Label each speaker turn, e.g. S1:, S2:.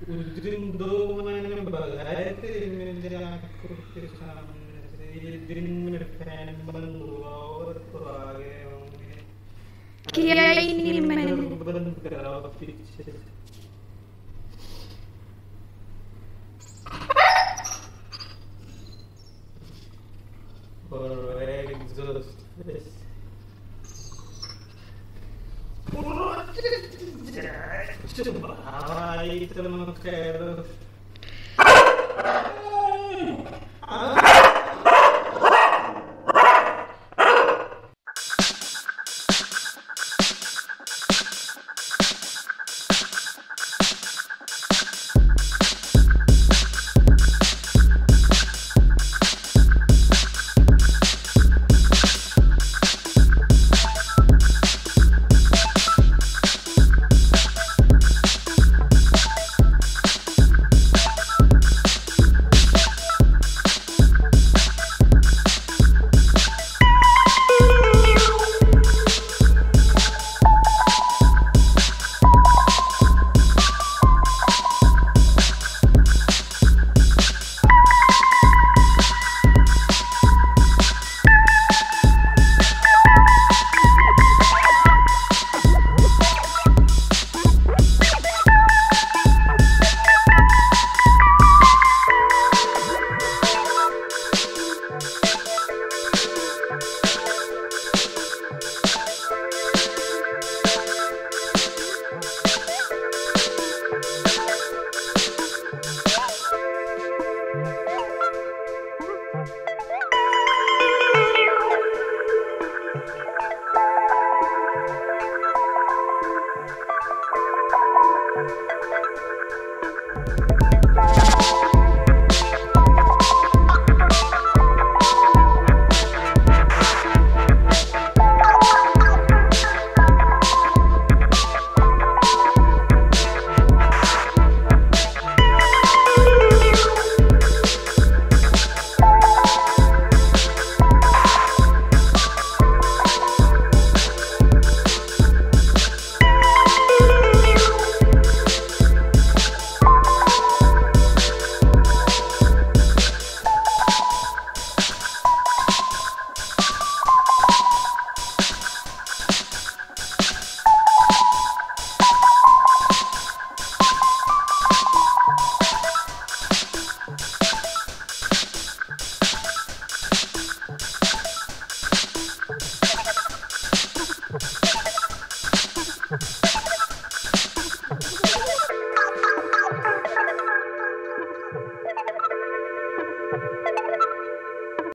S1: दिन दो मैंने भगाए थे मेरे आँखों के सामने से ये दिन में फ़ैन बंद हुआ और तो आ गए होंगे
S2: किया ही नहीं मैंने
S1: बंद कराओ पीछे और एग्जॉस्ट ahí
S3: tenemos que